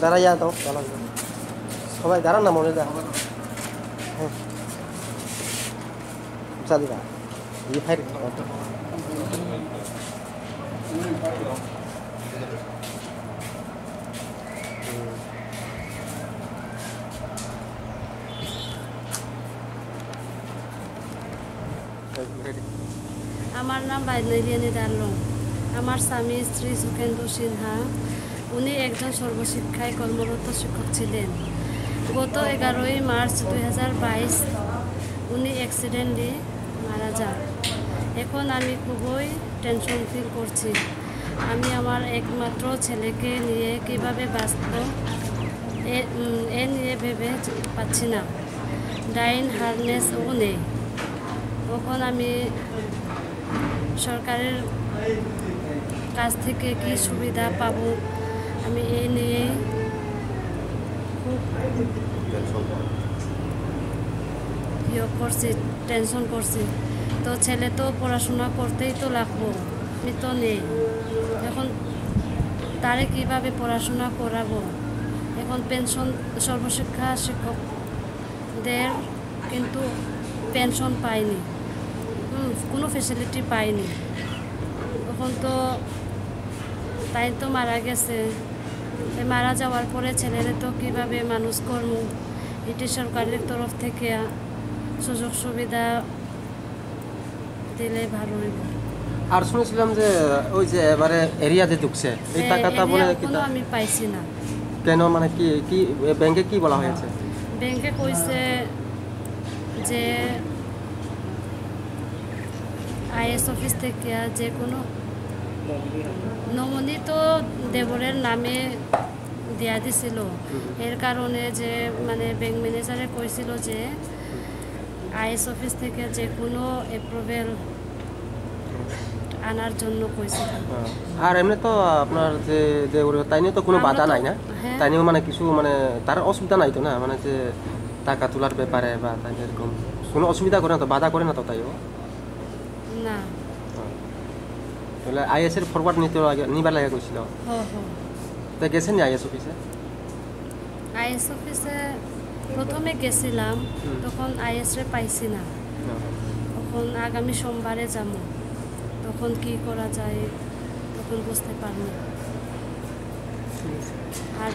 দাঁড়াইয়া দাও দাঁড়ান সবাই দাঁড়ান না মনে দাঁড়ান হ্যাঁ। ফাইর আমার নাম বাইনারিয়ানি দারলং আমার স্বামী শ্রী সুখেন্দু সিনহা। উনি একজন সর্বশিক্ষায় কর্মরত শিক্ষক ছিলেন। গত এগারোই মার্চ দুই হাজার বাইশ উনি অ্যাক্সিডেন্টলি মারা যান। এখন আমি খুবই টেনশন ফিল করছি। আমি আমার একমাত্র ছেলেকে নিয়ে কীভাবে বাঁচব এ এ নিয়ে ভেবে পাচ্ছি না। ডাইন হারনেসও নেই। তখন আমি সরকারের কাছ থেকে কি সুবিধা পাবো আমি এই নিয়ে ইয়ে করছি টেনশন করছি। তো ছেলে তো পড়াশোনা করতেই তো লাগবো, আমি তো নেই। এখন তারে কীভাবে পড়াশোনা করাবো? এখন পেনশন সর্বশিক্ষা শিক্ষকদের কিন্তু পেনশন পাইনি। কোনো ফেসিলিটি পাইনি। তখন তো তাই তো মারা গেছে। মারা যাওয়ার পরে ছেলেরা তো কীভাবে মানুষ করব এটি সরকারের তরফ থেকে সুযোগ সুবিধা দিলে ভালো হইব। আর শুনেছিলাম যে ওই যে এবারে এরিয়াতে ঢুকছে এই টাকাটা বলে আমি পাইছি না। কেন মানে কি কি ব্যাংকে কি বলা হয়েছে? ব্যাংকে কইছে যে আইএস অফিস থেকে যে কোনো নমনি তো দেবরের নামে দেয়া দিছিল। এর কারণে যে মানে ব্যাংক ম্যানেজারে কইছিল যে আইএস অফিস থেকে যে কোনো অ্যাপ্রুভেল আনার জন্য কইছিল। আর এমনি তো আপনার যে ওর- তাই নিয়ে তো কোনো বাধা নাই না? হ্যাঁ। তাই নিয়েও মানে কিছু মানে তার অসুবিধা নাই তো না? মানে যে টাকা তোলার ব্যাপারে বা তাই এরকম কোনো অসুবিধা করে না তো? বাধা করে না তো তাইও? না। বলে আইএস এর ফরওয়ার্ড নিতে নিবার লাগে কইছিল। হ্যাঁ, হ্যাঁ। তো গেছেন নি আইএস অফিসে আইএস অফিসে প্রথমে গেছিলাম তখন আইএস রে পাইছি না। তখন আগামী সোমবারে যাব। তখন কি করা যায় তখন বুঝতে পারব আর